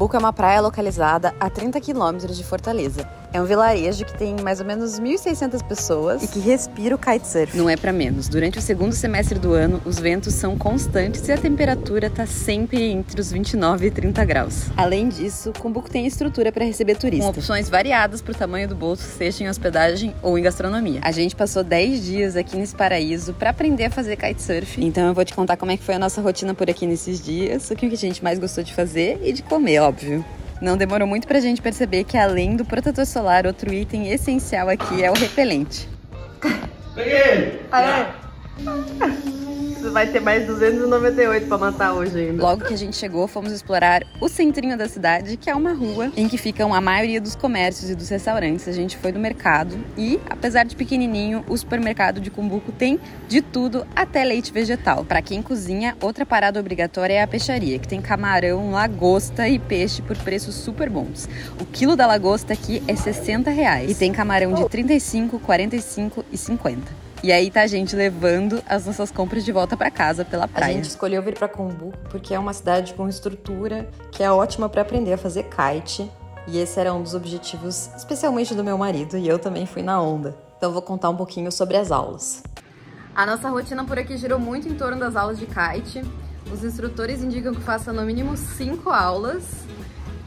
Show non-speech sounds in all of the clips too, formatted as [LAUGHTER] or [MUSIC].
Cumbuco é uma praia localizada a 30 quilômetros de Fortaleza. É um vilarejo que tem mais ou menos 1.600 pessoas e que respira o kitesurf. Não é para menos. Durante o segundo semestre do ano, os ventos são constantes e a temperatura está sempre entre os 29 e 30 graus. Além disso, Cumbuco tem estrutura para receber turistas, com opções variadas para o tamanho do bolso, seja em hospedagem ou em gastronomia. A gente passou 10 dias aqui nesse paraíso para aprender a fazer kitesurf. Então eu vou te contar como é que foi a nossa rotina por aqui nesses dias, o que a gente mais gostou de fazer e de comer, óbvio. Não demorou muito pra gente perceber que além do protetor solar, outro item essencial aqui é o repelente. Peguei! Aê! Vai ter mais 298 para matar hoje ainda. Logo que a gente chegou, fomos explorar o centrinho da cidade, que é uma rua em que ficam a maioria dos comércios e dos restaurantes. A gente foi no mercado e, apesar de pequenininho, o supermercado de Cumbuco tem de tudo, até leite vegetal. Para quem cozinha, outra parada obrigatória é a peixaria, que tem camarão, lagosta e peixe por preços super bons. O quilo da lagosta aqui é 60 reais e tem camarão de 35, 45 e 50. E aí tá a gente levando as nossas compras de volta para casa pela praia. A gente escolheu vir para Cumbuco porque é uma cidade com estrutura que é ótima para aprender a fazer kite. E esse era um dos objetivos, especialmente do meu marido, e eu também fui na onda. Então vou contar um pouquinho sobre as aulas. A nossa rotina por aqui girou muito em torno das aulas de kite. Os instrutores indicam que faça no mínimo cinco aulas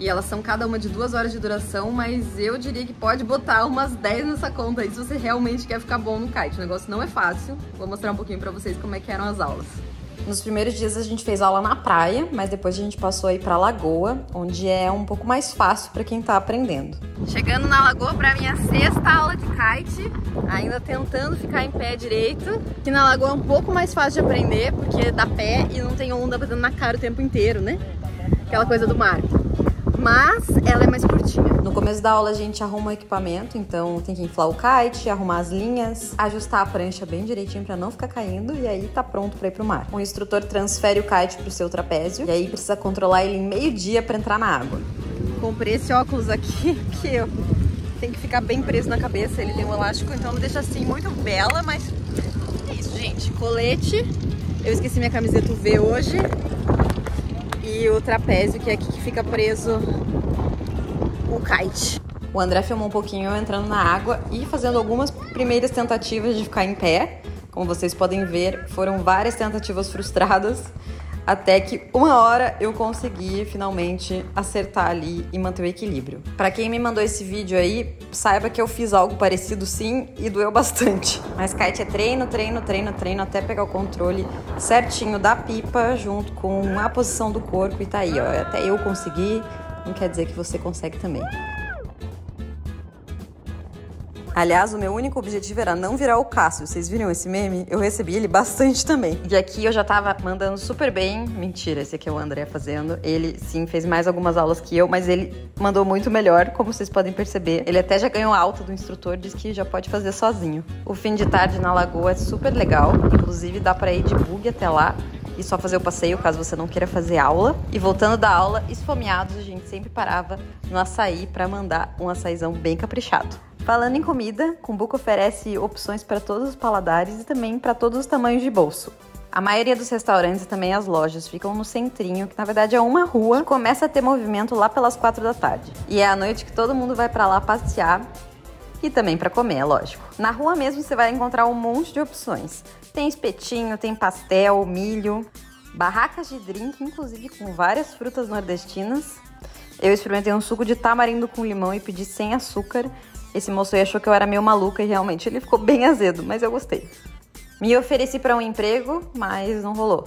e elas são cada uma de duas horas de duração, mas eu diria que pode botar umas 10 nessa conta aí se você realmente quer ficar bom no kite. O negócio não é fácil. Vou mostrar um pouquinho pra vocês como é que eram as aulas. Nos primeiros dias a gente fez aula na praia, mas depois a gente passou aí pra lagoa, onde é um pouco mais fácil para quem tá aprendendo. Chegando na lagoa pra minha sexta aula de kite, ainda tentando ficar em pé direito. Aqui na lagoa é um pouco mais fácil de aprender, porque dá pé e não tem onda batendo na cara o tempo inteiro, né? Aquela coisa do mar mas ela é mais curtinha. No começo da aula a gente arruma o equipamento, então tem que inflar o kite, arrumar as linhas, ajustar a prancha bem direitinho para não ficar caindo e aí tá pronto para ir pro mar. O instrutor transfere o kite pro seu trapézio e aí precisa controlar ele em meio dia para entrar na água. Comprei esse óculos aqui [LAUGHS] que eu tem que ficar bem preso na cabeça, ele tem um elástico, então me deixa assim muito bela, mas é isso, gente. Colete, eu esqueci minha camiseta UV hoje, e o trapézio, que é aqui que fica preso o kite. O André filmou um pouquinho eu entrando na água e fazendo algumas primeiras tentativas de ficar em pé. Como vocês podem ver, foram várias tentativas frustradas. Até que uma hora eu consegui finalmente acertar ali e manter o equilíbrio. Para quem me mandou esse vídeo aí, saiba que eu fiz algo parecido sim e doeu [LAUGHS] bastante. Mas kite é treino, treino, treino, treino até pegar o controle certinho da pipa junto com a posição do corpo e tá aí, ó. Até eu consegui, não quer dizer que você consegue também. Aliás, o meu único objetivo era não virar o Cássio. Vocês viram esse meme? Eu recebi ele bastante também. E aqui eu já tava mandando super bem. Mentira, esse aqui é o André fazendo. Ele, sim, fez mais algumas aulas que eu, mas ele mandou muito melhor, como vocês podem perceber. Ele até já ganhou alta do instrutor, diz que já pode fazer sozinho. O fim de tarde na lagoa é super legal. Inclusive, dá pra ir de bug até lá e só fazer o passeio caso você não queira fazer aula. E voltando da aula, esfomeados, a gente sempre parava no açaí para mandar um açaizão bem caprichado. Falando em comida, Cumbuco oferece opções para todos os paladares e também para todos os tamanhos de bolso. A maioria dos restaurantes e também as lojas ficam no centrinho, que na verdade é uma rua que começa a ter movimento lá pelas quatro da tarde. E é à noite que todo mundo vai para lá passear e também para comer, é lógico. Na rua mesmo você vai encontrar um monte de opções. Tem espetinho, tem pastel, milho, barracas de drink, inclusive com várias frutas nordestinas. Eu experimentei um suco de tamarindo com limão e pedi sem açúcar esse moço aí achou que eu era meio maluca e realmente ele ficou bem azedo, mas eu gostei. Me ofereci para um emprego, mas não rolou.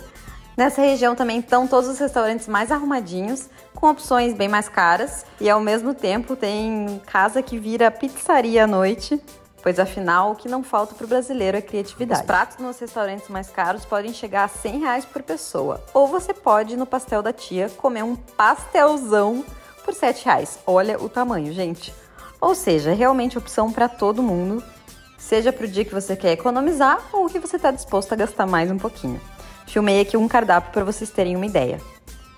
Nessa região também estão todos os restaurantes mais arrumadinhos, com opções bem mais caras, e ao mesmo tempo tem casa que vira pizzaria à noite, pois afinal o que não falta para o brasileiro é criatividade. Os pratos nos restaurantes mais caros podem chegar a 100 reais por pessoa, ou você pode no pastel da tia comer um pastelzão por 7 reais. Olha o tamanho, gente. Ou seja, é realmente opção para todo mundo, seja para o dia que você quer economizar ou que você está disposto a gastar mais um pouquinho. Filmei aqui um cardápio para vocês terem uma ideia.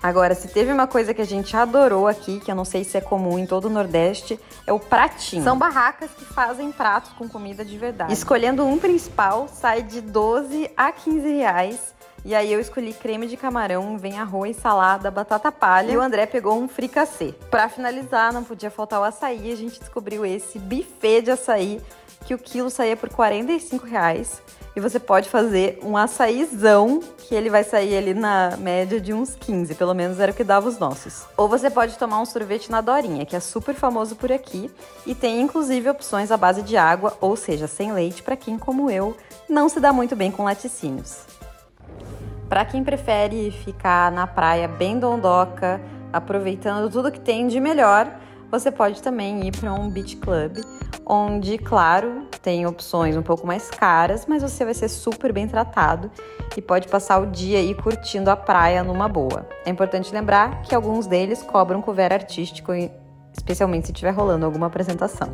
Agora, se teve uma coisa que a gente adorou aqui, que eu não sei se é comum em todo o Nordeste, é o pratinho. São barracas que fazem pratos com comida de verdade. Escolhendo um principal, sai de 12 a 15 reais E aí eu escolhi creme de camarão, vem arroz, salada, batata palha. E o André pegou um fricassê. Para finalizar, não podia faltar o açaí. A gente descobriu esse buffet de açaí que o quilo saía por 45 reais. E você pode fazer um açaizão, que ele vai sair ali na média de uns 15, pelo menos era o que dava os nossos. Ou você pode tomar um sorvete na Dorinha, que é super famoso por aqui, e tem inclusive opções à base de água, ou seja, sem leite, para quem, como eu, não se dá muito bem com laticínios. Para quem prefere ficar na praia bem dondoca, aproveitando tudo que tem de melhor, você pode também ir para um beach club, onde, claro, tem opções um pouco mais caras, mas você vai ser super bem tratado e pode passar o dia aí curtindo a praia numa boa. É importante lembrar que alguns deles cobram cover artístico, especialmente se estiver rolando alguma apresentação.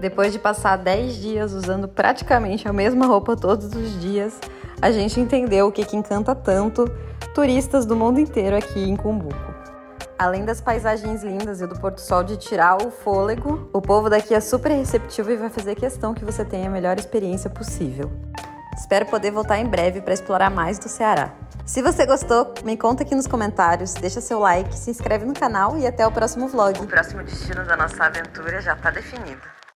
Depois de passar 10 dias usando praticamente a mesma roupa todos os dias, a gente entendeu o que, que encanta tanto turistas do mundo inteiro aqui em Cumbuco. Além das paisagens lindas e do Porto Sol de tirar o fôlego, o povo daqui é super receptivo e vai fazer questão que você tenha a melhor experiência possível. Espero poder voltar em breve para explorar mais do Ceará. Se você gostou, me conta aqui nos comentários, deixa seu like, se inscreve no canal e até o próximo vlog. O próximo destino da nossa aventura já está definido.